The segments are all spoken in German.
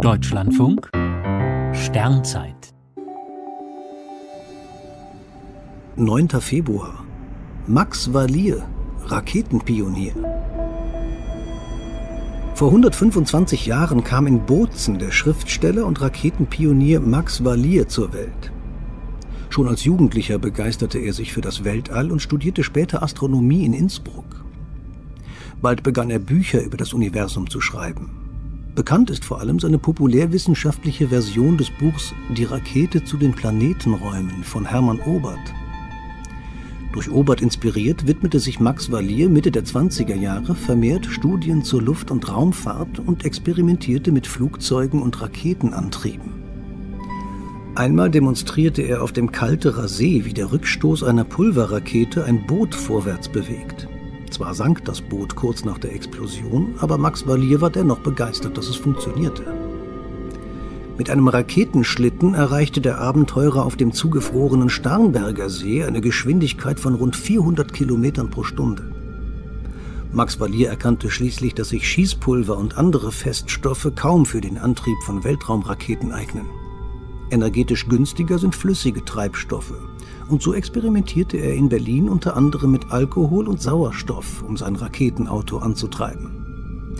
Deutschlandfunk Sternzeit 9. Februar Max Valier, Raketenpionier. Vor 125 Jahren kam in Bozen der Schriftsteller und Raketenpionier Max Valier zur Welt. Schon als Jugendlicher begeisterte er sich für das Weltall und studierte später Astronomie in Innsbruck. Bald begann er Bücher über das Universum zu schreiben. Bekannt ist vor allem seine populärwissenschaftliche Version des Buchs Die Rakete zu den Planetenräumen von Hermann Obert. Durch Obert inspiriert widmete sich Max Valier Mitte der 20er Jahre vermehrt Studien zur Luft- und Raumfahrt und experimentierte mit Flugzeugen und Raketenantrieben. Einmal demonstrierte er auf dem Kalterer See, wie der Rückstoß einer Pulverrakete ein Boot vorwärts bewegt. Zwar sank das Boot kurz nach der Explosion, aber Max Valier war dennoch begeistert, dass es funktionierte. Mit einem Raketenschlitten erreichte der Abenteurer auf dem zugefrorenen Starnberger See eine Geschwindigkeit von rund 400 Kilometern pro Stunde. Max Valier erkannte schließlich, dass sich Schießpulver und andere Feststoffe kaum für den Antrieb von Weltraumraketen eignen. Energetisch günstiger sind flüssige Treibstoffe. Und so experimentierte er in Berlin unter anderem mit Alkohol und Sauerstoff, um sein Raketenauto anzutreiben.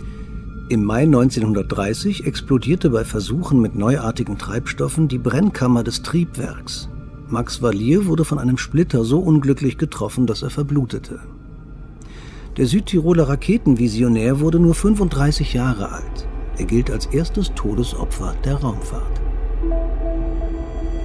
Im Mai 1930 explodierte bei Versuchen mit neuartigen Treibstoffen die Brennkammer des Triebwerks. Max Valier wurde von einem Splitter so unglücklich getroffen, dass er verblutete. Der Südtiroler Raketenvisionär wurde nur 35 Jahre alt. Er gilt als erstes Todesopfer der Raumfahrt. Thank you.